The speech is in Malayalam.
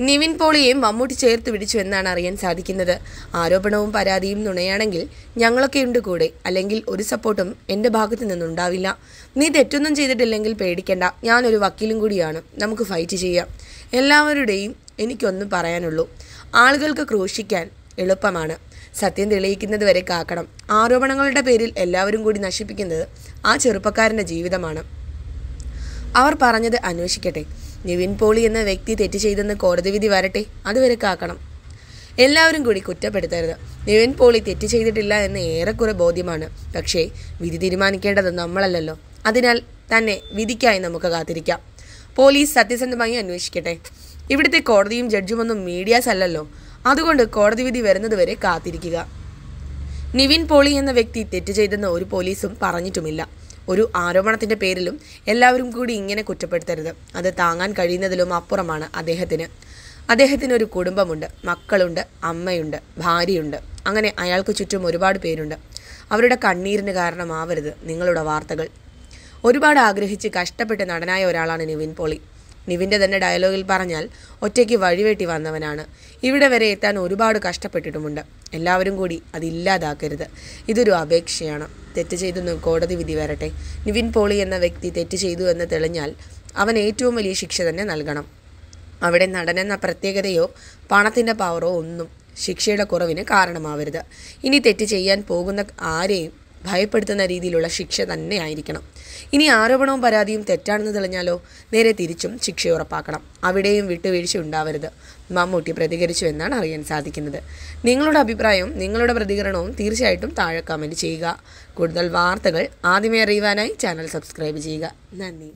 നിവിൻ പോളിയെ മമ്മൂട്ടി ചേർത്ത് പിടിച്ചു എന്നാണ് അറിയാൻ സാധിക്കുന്നത്. ആരോപണവും പരാതിയും നുണയാണെങ്കിൽ ഞങ്ങളൊക്കെ ഉണ്ട് കൂടെ. അല്ലെങ്കിൽ ഒരു സപ്പോർട്ടും എന്റെ ഭാഗത്തു നിന്നുണ്ടാവില്ല. നീ തെറ്റൊന്നും ചെയ്തിട്ടില്ലെങ്കിൽ പേടിക്കണ്ട. ഞാനൊരു വക്കീലും കൂടിയാണ്. നമുക്ക് ഫൈറ്റ് ചെയ്യാം. എല്ലാവരുടെയും എനിക്കൊന്നും പറയാനുള്ളൂ. ആളുകൾക്ക് ക്രൂശിക്കാൻ എളുപ്പമാണ്. സത്യം തെളിയിക്കുന്നത് വരെ കാക്കണം. ആരോപണങ്ങളുടെ പേരിൽ എല്ലാവരും കൂടി നശിപ്പിക്കുന്നത് ആ ചെറുപ്പക്കാരന്റെ ജീവിതമാണ്. അവർ പറഞ്ഞത് അന്വേഷിക്കട്ടെ. നിവിൻ പോളി എന്ന വ്യക്തി തെറ്റ് ചെയ്തെന്ന് കോടതി വിധി വരട്ടെ അതുവരെ കാക്കണം. എല്ലാവരും കൂടി കുറ്റപ്പെടുത്തരുത്. നിവിൻ പോളി തെറ്റ് ചെയ്തിട്ടില്ല എന്ന് ഏറെക്കുറെ ബോധ്യമാണ്. പക്ഷേ വിധി തീരുമാനിക്കേണ്ടത് നമ്മളല്ലല്ലോ. അതിനാൽ തന്നെ വിധിക്കായി നമുക്ക് കാത്തിരിക്കാം. പോലീസ് സത്യസന്ധമായി അന്വേഷിക്കട്ടെ. ഇവിടുത്തെ കോടതിയും ജഡ്ജുമൊന്നും മീഡിയാസ് അല്ലല്ലോ. അതുകൊണ്ട് കോടതി വിധി വരുന്നതുവരെ കാത്തിരിക്കുക. നിവിൻ പോളി എന്ന വ്യക്തി തെറ്റ് ചെയ്തെന്ന് ഒരു പോലീസും പറഞ്ഞിട്ടുമില്ല. ഒരു ആരോപണത്തിന്റെ പേരിലും എല്ലാവരും കൂടി ഇങ്ങനെ കുറ്റപ്പെടുത്തരുത്. അത് താങ്ങാൻ കഴിയുന്നതിലും അപ്പുറമാണ് അദ്ദേഹത്തിന്. അദ്ദേഹത്തിന് ഒരു കുടുംബമുണ്ട്. മക്കളുണ്ട് അമ്മയുണ്ട് ഭാര്യയുണ്ട്. അങ്ങനെ അയാൾക്ക് ചുറ്റും ഒരുപാട് പേരുണ്ട്. അവരുടെ കണ്ണീരിന് കാരണമാവരുത് നിങ്ങളുടെ വാർത്തകൾ. ഒരുപാട് ആഗ്രഹിച്ച് കഷ്ടപ്പെട്ട് നടനായ ഒരാളാണ് നിവിൻ പോളി. നിവിന്റെ തന്നെ ഡയലോഗിൽ പറഞ്ഞാൽ ഒറ്റയ്ക്ക് വഴിവെട്ടി വന്നവനാണ്. ഇവിടെ വരെ എത്താൻ ഒരുപാട് കഷ്ടപ്പെട്ടിട്ടുമുണ്ട്. എല്ലാവരും കൂടി അതില്ലാതാക്കരുത്. ഇതൊരു അപേക്ഷയാണ്. തെറ്റ് ചെയ്തെന്ന് കോടതി വിധി വരട്ടെ. നിവിൻ പോളി എന്ന വ്യക്തി തെറ്റ് ചെയ്തു എന്ന് തെളിഞ്ഞാൽ അവൻ ഏറ്റവും വലിയ ശിക്ഷ തന്നെ നൽകണം. അവിടെ നടനെന്ന പ്രത്യേകതയോ പണത്തിന്റെ പവറോ ഒന്നും ശിക്ഷയുടെ കുറവിന് കാരണമാവരുത്. ഇനി തെറ്റ് ചെയ്യാൻ പോകുന്ന ആരെയും ഭയപ്പെടുത്തുന്ന രീതിയിലുള്ള ശിക്ഷ തന്നെ ആയിരിക്കണം ഇനി ആരോപണവും പരാതിയും തെറ്റാണെന്ന് തെളിഞ്ഞാലോ നേരെ തിരിച്ചും ശിക്ഷ ഉറപ്പാക്കണം. അവിടെയും വിട്ടുവീഴ്ച ഉണ്ടാവരുത്. മമ്മൂട്ടി പ്രതികരിച്ചു എന്നാണ് അറിയാൻ സാധിക്കുന്നത്. നിങ്ങളുടെ അഭിപ്രായവും നിങ്ങളുടെ പ്രതികരണവും തീർച്ചയായിട്ടും താഴെ കമന്റ് ചെയ്യുക. കൂടുതൽ വാർത്തകൾ ആദ്യമേ അറിയുവാനായി ചാനൽ സബ്സ്ക്രൈബ് ചെയ്യുക. നന്ദി.